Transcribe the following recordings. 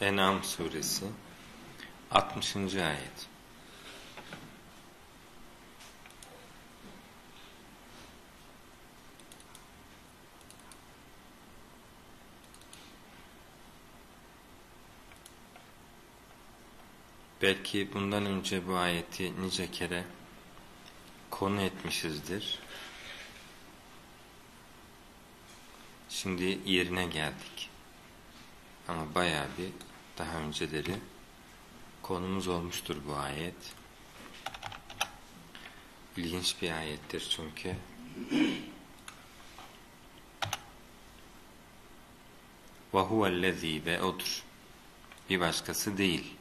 En'am suresi 60. ayet Belki bundan önce bu ayeti nice kere konu etmişizdir. Şimdi yerine geldik. Ama bayağı bir daha önceleri konumuz olmuştur bu ayet. İlginç bir ayettir çünkü. وَهُوَ الَّذ۪ي ve odur. Bir başkası değil.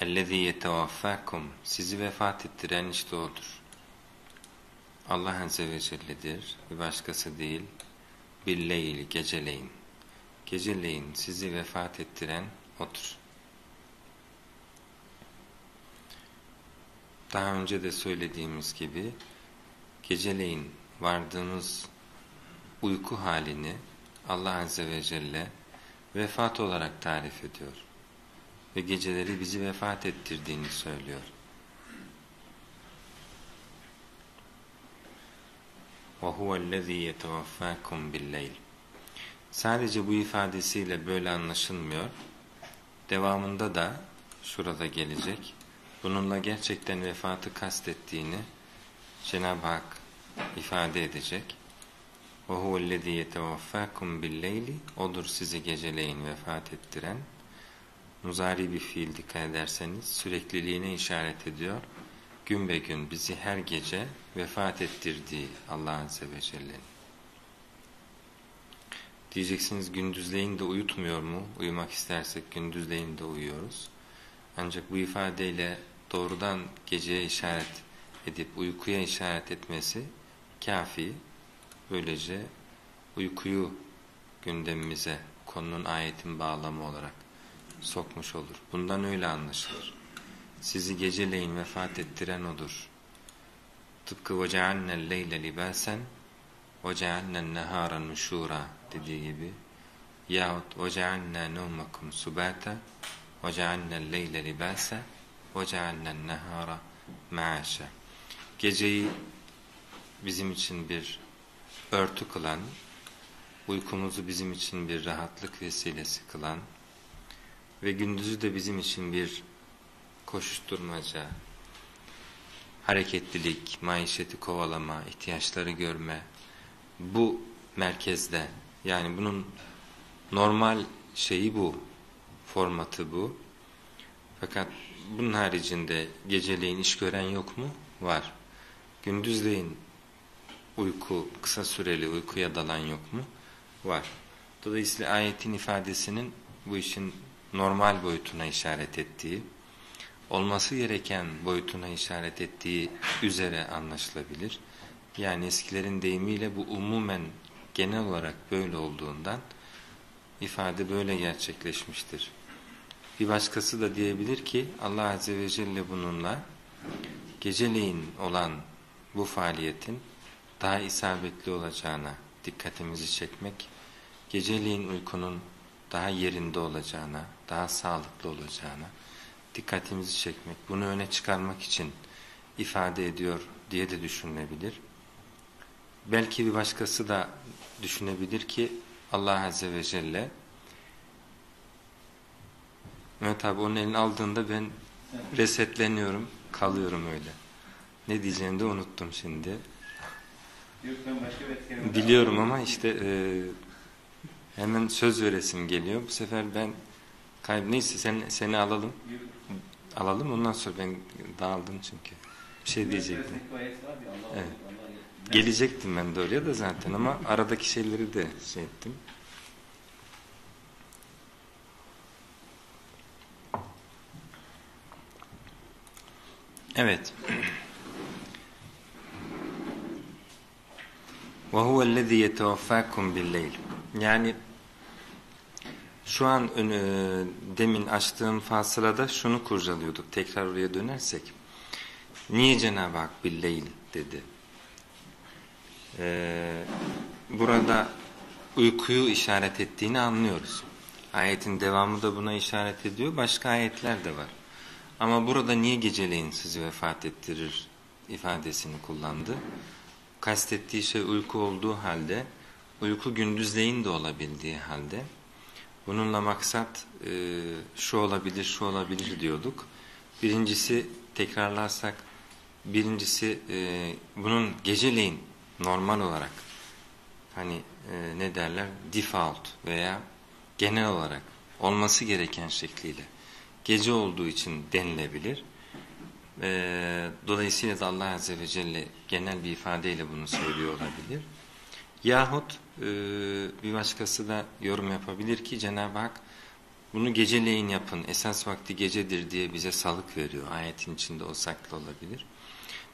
اَلَّذ۪ي يَتَوَفَّاكُمْ Sizi vefat ettiren işte odur. Allah Azze ve Celle'dir, bir başkası değil. Billeyl, geceleyin. Geceleyin sizi vefat ettiren odur. Daha önce de söylediğimiz gibi, geceleyin vardığımız uyku halini Allah Azze ve Celle vefat olarak tarif ediyor ve geceleri bizi vefat ettirdiğini söylüyor. وَهُوَ الَّذ۪ي يَتَوَفَّاكُمْ بِاللَّيْلِ Sadece bu ifadesiyle böyle anlaşılmıyor. Devamında da şurada gelecek. Bununla gerçekten vefatı kastettiğini Cenab-ı Hak ifade edecek. وَهُوَ الَّذ۪ي يَتَوَفَّاكُمْ بِاللَّيْلِ Odur sizi geceleyin vefat ettiren muzari bir fiil dikkat ederseniz sürekliliğine işaret ediyor. Gün be gün bizi her gece vefat ettirdiği Allah Azze ve Celle'nin. Diyeceksiniz gündüzleyin de uyutmuyor mu? Uyumak istersek gündüzleyin de uyuyoruz. Ancak bu ifadeyle doğrudan geceye işaret edip uykuya işaret etmesi kafi. Böylece uykuyu gündemimize konunun ayetin bağlamı olarak sokmuş olur. Bundan öyle anlaşılır. Sizi geceleyin vefat ettiren odur. Tıpkı وَجَعَلْنَا اللَّيْلَ لِبَاسًا وَجَعَلْنَا النَّهَارَ نُشُورًا dediği gibi yahut وَجَعَلْنَا نَوْمَكُمْ سُبَاتًا وَجَعَلْنَا اللَّيْلَ لِبَاسًا وَجَعَلْنَا النَّهَارَ مَعَاشًا Geceyi bizim için bir örtü kılan, uykumuzu bizim için bir rahatlık vesilesi kılan, ve gündüzü de bizim için bir koşuşturmaca, hareketlilik, maişeti kovalama, ihtiyaçları görme, bu merkezde yani bunun normal şeyi bu, formatı bu. Fakat bunun haricinde geceleyin iş gören yok mu? Var. Gündüzleyin uyku, kısa süreli uykuya dalan yok mu? Var. Dolayısıyla ayetin ifadesinin bu işin normal boyutuna işaret ettiği, olması gereken boyutuna işaret ettiği üzere anlaşılabilir. Yani eskilerin deyimiyle bu umumen genel olarak böyle olduğundan ifade böyle gerçekleşmiştir. Bir başkası da diyebilir ki Allah Azze ve Celle bununla geceleyin olan bu faaliyetin daha isabetli olacağına dikkatimizi çekmek, geceleyin uykunun daha yerinde olacağına, daha sağlıklı olacağına dikkatimizi çekmek, bunu öne çıkarmak için ifade ediyor diye de düşünülebilir. Belki bir başkası da düşünebilir ki Allah Azze ve Celle Mehmet abi onun elini aldığında ben resetleniyorum, kalıyorum öyle. Ne diyeceğimi de unuttum şimdi. Biliyorum ama işte e, Hemen söz veresim geliyor. Bu sefer ben kayb neyse sen, seni alalım. Alalım ondan sonra ben dağıldım çünkü. Bir şey diyecektim. Evet. Gelecektim ben de oraya da zaten ama aradaki şeyleri de şey ettim. Evet. وَهُوَ الَّذِي يَتَوَفَّاكُمْ بِاللَّيْلِ Yani şu an e, demin açtığım fasılada şunu kurcalıyorduk. Tekrar oraya dönersek. Niye Cenab-ı Hak billeyl dedi? Ee, burada uykuyu işaret ettiğini anlıyoruz. Ayetin devamı da buna işaret ediyor. Başka ayetler de var. Ama burada niye geceleyin sizi vefat ettirir ifadesini kullandı. Kastettiği şey uyku olduğu halde, uyku gündüzleyin de olabildiği halde, bununla maksat e, şu olabilir, şu olabilir diyorduk. Birincisi tekrarlarsak, birincisi e, bunun geceleyin normal olarak, hani e, ne derler, default veya genel olarak olması gereken şekliyle gece olduğu için denilebilir. E, dolayısıyla da Allah Azze ve Celle genel bir ifadeyle bunu söylüyor olabilir. Yahut e, bir başkası da yorum yapabilir ki Cenab-ı Hak bunu geceleyin yapın, esas vakti gecedir diye bize salık veriyor. Ayetin içinde o saklı olabilir.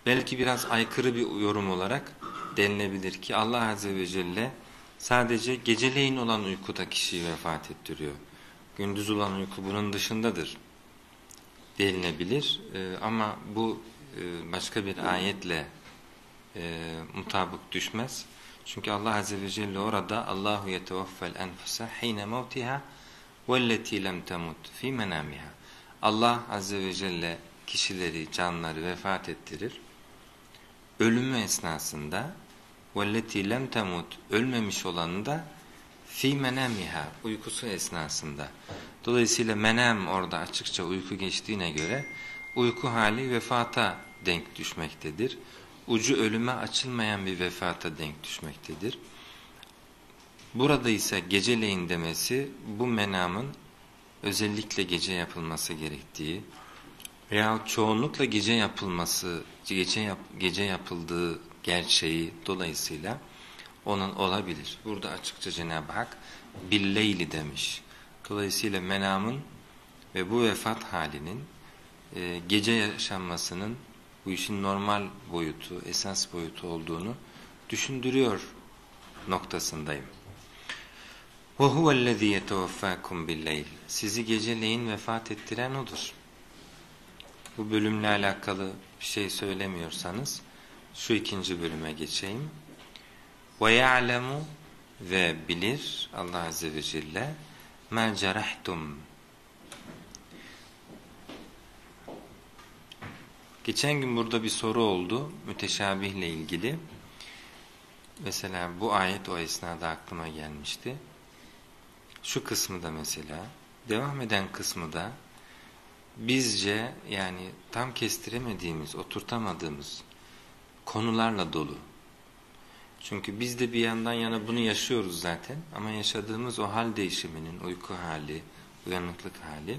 Belki biraz aykırı bir yorum olarak denilebilir ki Allah Azze ve Celle sadece geceleyin olan uykuda kişiyi vefat ettiriyor. Gündüz olan uyku bunun dışındadır denilebilir. E, ama bu e, başka bir ayetle e, mutabık düşmez. Çünkü Allah Azze ve Celle orada Allahu yetevaffel enfuse hine mevtiha velleti lem temut fi menamiha. Allah Azze ve Celle kişileri, canları vefat ettirir. Ölümü esnasında velleti lem temut ölmemiş olanı da fi menamiha uykusu esnasında. Dolayısıyla menem orada açıkça uyku geçtiğine göre uyku hali vefata denk düşmektedir. Ucu ölüme açılmayan bir vefata denk düşmektedir. Burada ise geceleyin demesi bu menamın özellikle gece yapılması gerektiği veya çoğunlukla gece yapılması, gece, yap, gece yapıldığı gerçeği dolayısıyla onun olabilir. Burada açıkça Cenab-ı Hak billeyli demiş. Dolayısıyla menamın ve bu vefat halinin e, gece yaşanmasının bu işin normal boyutu, esas boyutu olduğunu düşündürüyor noktasındayım. وَهُوَ الَّذ۪ي يَتَوَفَّاكُمْ بِالْلَيْلِ Sizi geceleyin vefat ettiren O'dur. Bu bölümle alakalı bir şey söylemiyorsanız şu ikinci bölüme geçeyim. وَيَعْلَمُ Ve bilir Allah Azze ve Celle مَا جَرَحْتُمْ Geçen gün burada bir soru oldu müteşabihle ilgili. Mesela bu ayet o esnada aklıma gelmişti. Şu kısmı da mesela, devam eden kısmı da bizce yani tam kestiremediğimiz, oturtamadığımız konularla dolu. Çünkü biz de bir yandan yana bunu yaşıyoruz zaten ama yaşadığımız o hal değişiminin, uyku hali, uyanıklık hali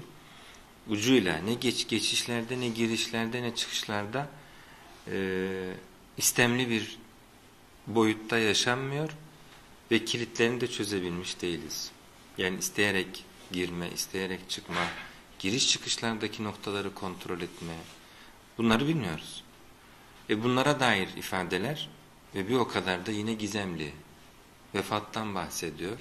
ucuyla ne geç geçişlerde ne girişlerde ne çıkışlarda e, istemli bir boyutta yaşanmıyor ve kilitlerini de çözebilmiş değiliz. Yani isteyerek girme, isteyerek çıkma, giriş çıkışlardaki noktaları kontrol etme bunları bilmiyoruz. E bunlara dair ifadeler ve bir o kadar da yine gizemli. Vefattan bahsediyor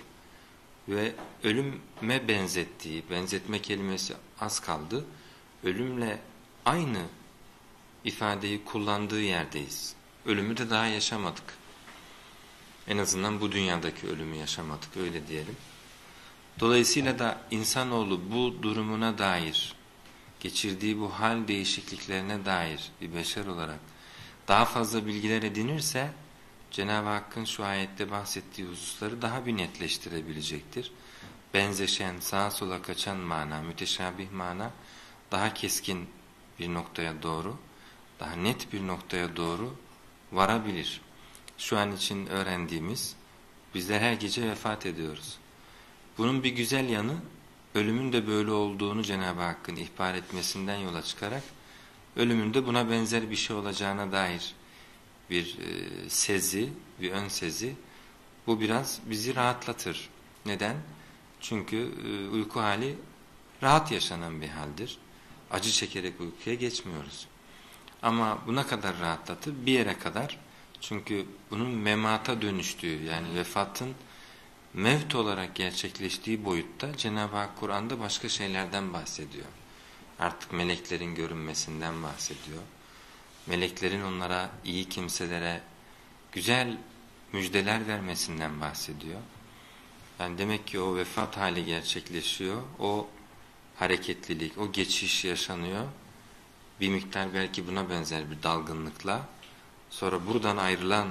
ve ölüme benzettiği, benzetme kelimesi az kaldı. Ölümle aynı ifadeyi kullandığı yerdeyiz. Ölümü de daha yaşamadık. En azından bu dünyadaki ölümü yaşamadık öyle diyelim. Dolayısıyla da insanoğlu bu durumuna dair, geçirdiği bu hal değişikliklerine dair bir beşer olarak daha fazla bilgiler edinirse Cenab-ı Hakk'ın şu ayette bahsettiği hususları daha bir netleştirebilecektir. Benzeşen, sağa sola kaçan mana, müteşabih mana daha keskin bir noktaya doğru, daha net bir noktaya doğru varabilir. Şu an için öğrendiğimiz, bizler her gece vefat ediyoruz. Bunun bir güzel yanı, ölümün de böyle olduğunu Cenab-ı Hakk'ın ihbar etmesinden yola çıkarak, ölümün de buna benzer bir şey olacağına dair bir e, sezi, bir ön sezi bu biraz bizi rahatlatır. Neden? Çünkü e, uyku hali rahat yaşanan bir haldir. Acı çekerek uykuya geçmiyoruz. Ama buna kadar rahatlatır bir yere kadar. Çünkü bunun memata dönüştüğü yani vefatın mevt olarak gerçekleştiği boyutta Cenab-ı Hak Kur'an'da başka şeylerden bahsediyor. Artık meleklerin görünmesinden bahsediyor meleklerin onlara, iyi kimselere güzel müjdeler vermesinden bahsediyor. Yani demek ki o vefat hali gerçekleşiyor. O hareketlilik, o geçiş yaşanıyor. Bir miktar belki buna benzer bir dalgınlıkla. Sonra buradan ayrılan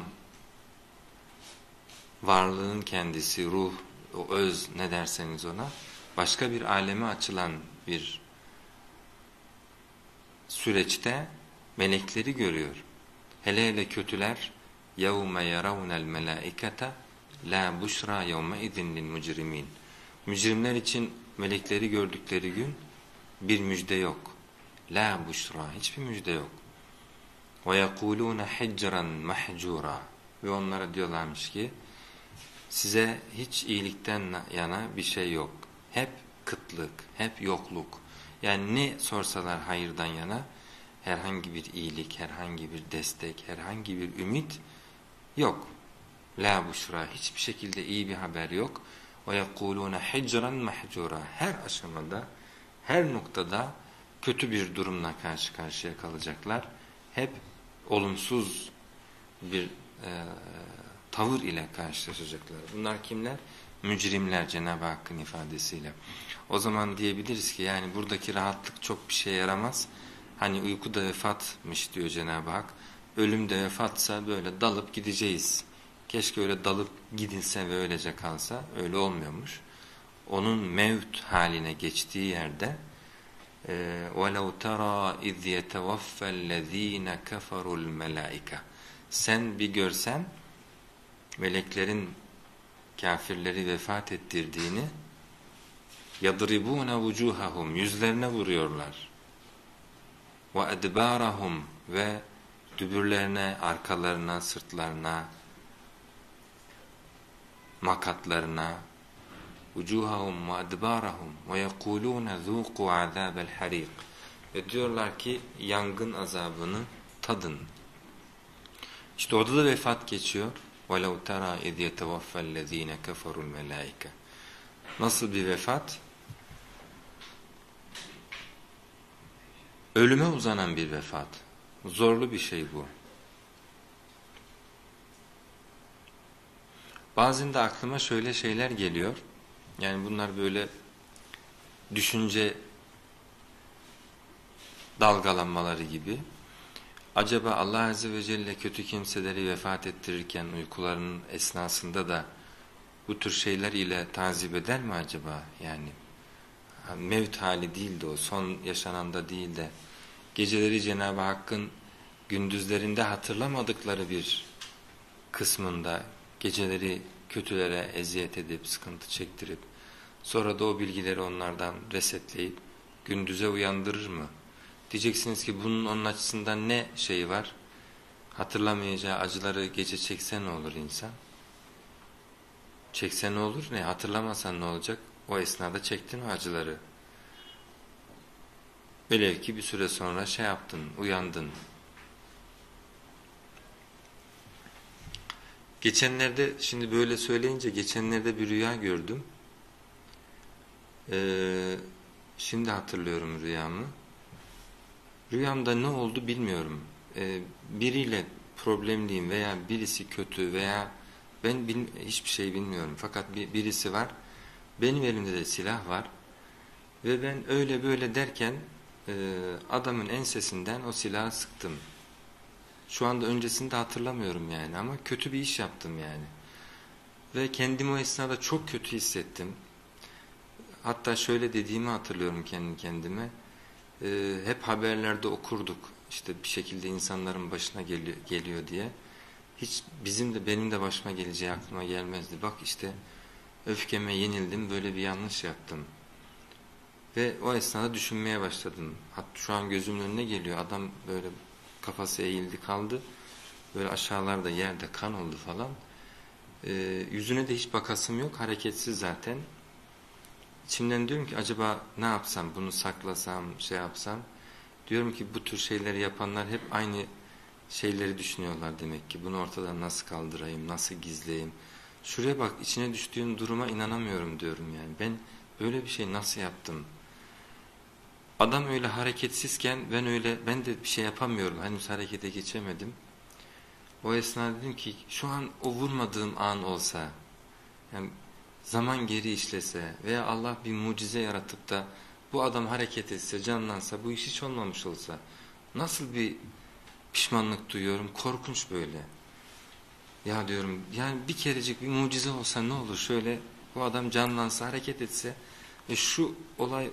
varlığın kendisi, ruh, o öz ne derseniz ona başka bir aleme açılan bir süreçte melekleri görüyor. Hele hele kötüler يَوْمَ يَرَوْنَ الْمَلَائِكَةَ لَا بُشْرَى يَوْمَ اِذٍ لِلْمُجْرِمِينَ Mücrimler için melekleri gördükleri gün bir müjde yok. La buşra, hiçbir müjde yok. وَيَقُولُونَ حِجْرًا مَحْجُورًا Ve onlara diyorlarmış ki, size hiç iyilikten yana bir şey yok. Hep kıtlık, hep yokluk. Yani ne sorsalar hayırdan yana, herhangi bir iyilik, herhangi bir destek, herhangi bir ümit yok. La buşra, hiçbir şekilde iyi bir haber yok. وَيَقُولُونَ حِجْرًا مَحْجُورًا Her aşamada, her noktada kötü bir durumla karşı karşıya kalacaklar. Hep olumsuz bir e, tavır ile karşılaşacaklar. Bunlar kimler? Mücrimler Cenab-ı Hakk'ın ifadesiyle. O zaman diyebiliriz ki yani buradaki rahatlık çok bir şey yaramaz. Hani uyku da vefatmış diyor Cenab-ı Hak. Ölüm de vefatsa böyle dalıp gideceğiz. Keşke öyle dalıp gidilse ve öylece kalsa. Öyle olmuyormuş. Onun mevt haline geçtiği yerde وَلَوْ تَرَى اِذْ يَتَوَفَّ الَّذ۪ينَ كَفَرُوا الْمَلَائِكَ Sen bir görsen meleklerin kafirleri vefat ettirdiğini yadribuna vucuhahum yüzlerine vuruyorlar. Ve edbarahum ve dübürlerine, arkalarına, sırtlarına, makatlarına vucuhahum ve edbarahum ve yekulune zuqu azabel harik ve diyorlar ki yangın azabını tadın. İşte orada da vefat geçiyor. وَلَوْ تَرَى اِذْ يَتَوَفَّ الَّذ۪ينَ كَفَرُوا الْمَلَائِكَ Nasıl bir vefat? Ölüme uzanan bir vefat. Zorlu bir şey bu. Bazen de aklıma şöyle şeyler geliyor. Yani bunlar böyle düşünce dalgalanmaları gibi. Acaba Allah Azze ve Celle kötü kimseleri vefat ettirirken uykularının esnasında da bu tür şeyler ile tazip eder mi acaba? Yani mevt hali değil de o son yaşananda değil de geceleri Cenab-ı Hakk'ın gündüzlerinde hatırlamadıkları bir kısmında geceleri kötülere eziyet edip sıkıntı çektirip sonra da o bilgileri onlardan resetleyip gündüze uyandırır mı? Diyeceksiniz ki bunun onun açısından ne şeyi var? Hatırlamayacağı acıları gece çekse ne olur insan? Çekse ne olur? Ne? Hatırlamasan ne olacak? O esnada çektin o acıları. Velev ki bir süre sonra şey yaptın, uyandın. Geçenlerde, şimdi böyle söyleyince geçenlerde bir rüya gördüm. Ee, şimdi hatırlıyorum rüyamı. Rüyamda ne oldu bilmiyorum. Ee, biriyle problemliyim veya birisi kötü veya ben bil, hiçbir şey bilmiyorum. Fakat bir, birisi var. Benim elimde de silah var. Ve ben öyle böyle derken e, adamın ensesinden o silahı sıktım. Şu anda öncesinde hatırlamıyorum yani ama kötü bir iş yaptım yani. Ve kendimi o esnada çok kötü hissettim. Hatta şöyle dediğimi hatırlıyorum kendi kendime e, hep haberlerde okurduk. İşte bir şekilde insanların başına geliyor, geliyor diye. Hiç bizim de benim de başıma geleceği aklıma gelmezdi. Bak işte öfkeme yenildim, böyle bir yanlış yaptım. Ve o esnada düşünmeye başladım. Hatta şu an gözümün önüne geliyor. Adam böyle kafası eğildi kaldı. Böyle aşağılarda yerde kan oldu falan. Ee, yüzüne de hiç bakasım yok. Hareketsiz zaten. İçimden diyorum ki acaba ne yapsam, bunu saklasam, şey yapsam. Diyorum ki bu tür şeyleri yapanlar hep aynı şeyleri düşünüyorlar demek ki. Bunu ortadan nasıl kaldırayım, nasıl gizleyeyim. Şuraya bak içine düştüğüm duruma inanamıyorum diyorum yani. Ben böyle bir şey nasıl yaptım? Adam öyle hareketsizken ben öyle ben de bir şey yapamıyorum. Henüz harekete geçemedim. O esnada dedim ki şu an o vurmadığım an olsa yani zaman geri işlese veya Allah bir mucize yaratıp da bu adam hareket etse, canlansa, bu iş hiç olmamış olsa nasıl bir pişmanlık duyuyorum, korkunç böyle. Ya diyorum yani bir kerecik bir mucize olsa ne olur şöyle bu adam canlansa, hareket etse ve şu olay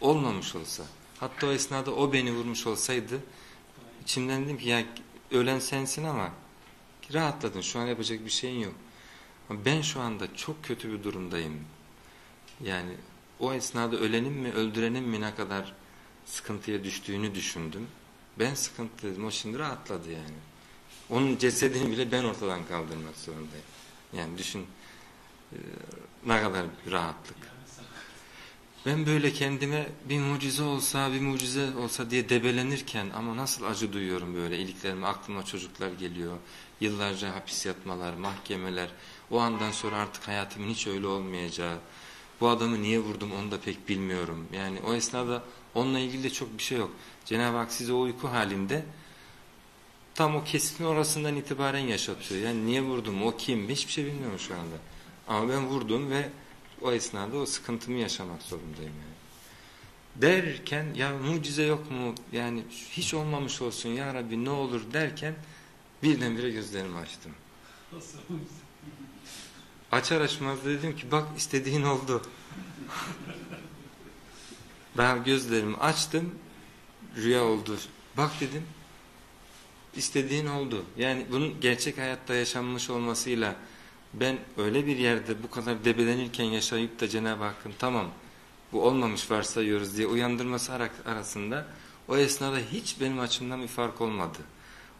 olmamış olsa. Hatta o esnada o beni vurmuş olsaydı içimden dedim ki ya ölen sensin ama rahatladın şu an yapacak bir şeyin yok. Ben şu anda çok kötü bir durumdayım. Yani o esnada ölenin mi öldürenin mi ne kadar sıkıntıya düştüğünü düşündüm. Ben sıkıntılıydım o şimdi rahatladı yani. Onun cesedini bile ben ortadan kaldırmak zorundayım. Yani düşün e, ne kadar bir rahatlık. Ben böyle kendime bir mucize olsa, bir mucize olsa diye debelenirken ama nasıl acı duyuyorum böyle iliklerime, aklıma çocuklar geliyor. Yıllarca hapis yatmalar, mahkemeler. O andan sonra artık hayatımın hiç öyle olmayacağı. Bu adamı niye vurdum onu da pek bilmiyorum. Yani o esnada onunla ilgili de çok bir şey yok. Cenab-ı Hak size o uyku halinde tam o kesin orasından itibaren yaşatıyor. Yani niye vurdum, o kim hiçbir şey bilmiyorum şu anda. Ama ben vurdum ve o esnada o sıkıntımı yaşamak zorundayım yani. Derken ya mucize yok mu yani hiç olmamış olsun ya Rabbi ne olur derken birdenbire gözlerimi açtım. Açar açmaz dedim ki bak istediğin oldu. ben gözlerimi açtım rüya oldu. Bak dedim istediğin oldu. Yani bunun gerçek hayatta yaşanmış olmasıyla ben öyle bir yerde bu kadar debelenirken yaşayıp da Cenab-ı Hakk'ın tamam bu olmamış varsayıyoruz diye uyandırması arasında o esnada hiç benim açımdan bir fark olmadı.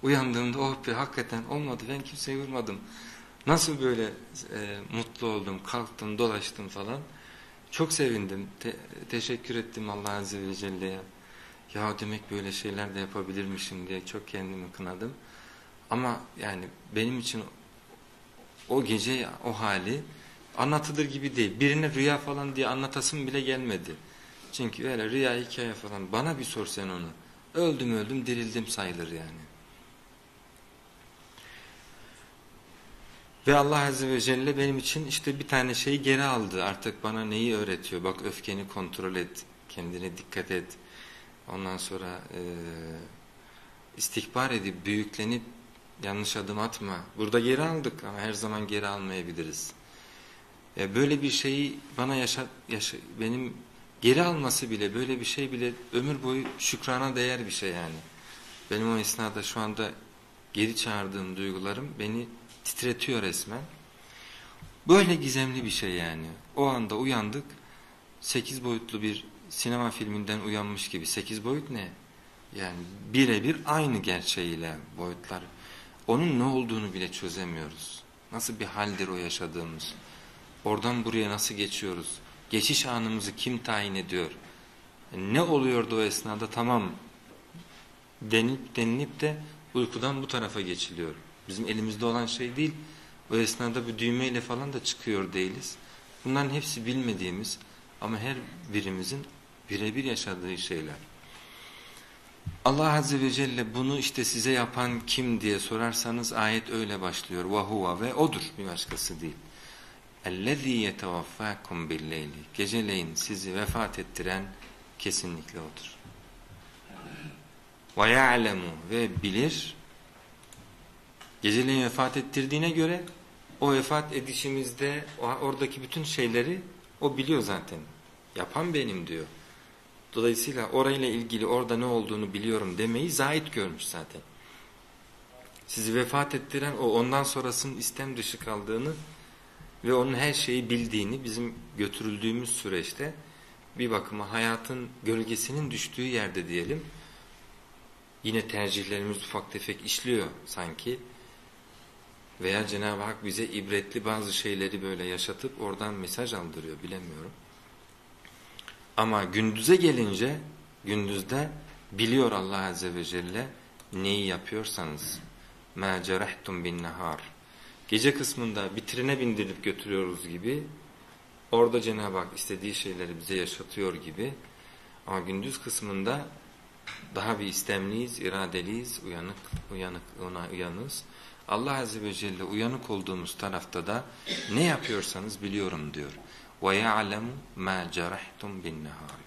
Uyandığımda oh be hakikaten olmadı ben kimseyi vurmadım. Nasıl böyle e, mutlu oldum, kalktım, dolaştım falan. Çok sevindim, te teşekkür ettim Allah Azze ve Celle'ye. Ya demek böyle şeyler de yapabilirmişim diye çok kendimi kınadım. Ama yani benim için o gece o hali anlatılır gibi değil. Birine rüya falan diye anlatasım bile gelmedi. Çünkü öyle rüya hikaye falan bana bir sor sen onu. Öldüm öldüm dirildim sayılır yani. Ve Allah Azze ve Celle benim için işte bir tane şeyi geri aldı. Artık bana neyi öğretiyor? Bak öfkeni kontrol et, kendine dikkat et. Ondan sonra e, istikbar edip, büyüklenip yanlış adım atma. Burada geri aldık ama her zaman geri almayabiliriz. E, böyle bir şeyi bana yaşa, yaşa, benim geri alması bile, böyle bir şey bile ömür boyu şükrana değer bir şey yani. Benim o esnada şu anda geri çağırdığım duygularım beni titretiyor resmen. Böyle gizemli bir şey yani. O anda uyandık. Sekiz boyutlu bir sinema filminden uyanmış gibi. Sekiz boyut ne? Yani birebir aynı gerçeğiyle boyutlar. Onun ne olduğunu bile çözemiyoruz. Nasıl bir haldir o yaşadığımız? Oradan buraya nasıl geçiyoruz? Geçiş anımızı kim tayin ediyor? Ne oluyordu o esnada? Tamam denip denilip de uykudan bu tarafa geçiliyor. Bizim elimizde olan şey değil. O esnada bir düğmeyle falan da çıkıyor değiliz. Bunların hepsi bilmediğimiz ama her birimizin birebir yaşadığı şeyler. Allah Azze ve Celle bunu işte size yapan kim diye sorarsanız ayet öyle başlıyor. Vahuva ve odur bir başkası değil. اَلَّذ۪ي يَتَوَفَّاكُمْ بِالْلَيْلِ Geceleyin sizi vefat ettiren kesinlikle odur. وَيَعْلَمُ Ve bilir Geceleyin vefat ettirdiğine göre o vefat edişimizde oradaki bütün şeyleri o biliyor zaten. Yapan benim diyor. Dolayısıyla orayla ilgili orada ne olduğunu biliyorum demeyi zahit görmüş zaten. Sizi vefat ettiren o ondan sonrasının istem dışı kaldığını ve onun her şeyi bildiğini bizim götürüldüğümüz süreçte bir bakıma hayatın gölgesinin düştüğü yerde diyelim yine tercihlerimiz ufak tefek işliyor sanki veya Cenab-ı Hak bize ibretli bazı şeyleri böyle yaşatıp oradan mesaj aldırıyor bilemiyorum. Ama gündüze gelince gündüzde biliyor Allah Azze ve Celle neyi yapıyorsanız. مَا cerehtum bin nahar. Gece kısmında bitirine bindirip götürüyoruz gibi orada Cenab-ı Hak istediği şeyleri bize yaşatıyor gibi ama gündüz kısmında daha bir istemliyiz, iradeliyiz, uyanık, uyanık, ona uyanız. Allah Azze ve Celle uyanık olduğumuz tarafta da ne yapıyorsanız biliyorum diyor. وَيَعْلَمُ مَا جَرَحْتُمْ بِالنَّهَارِ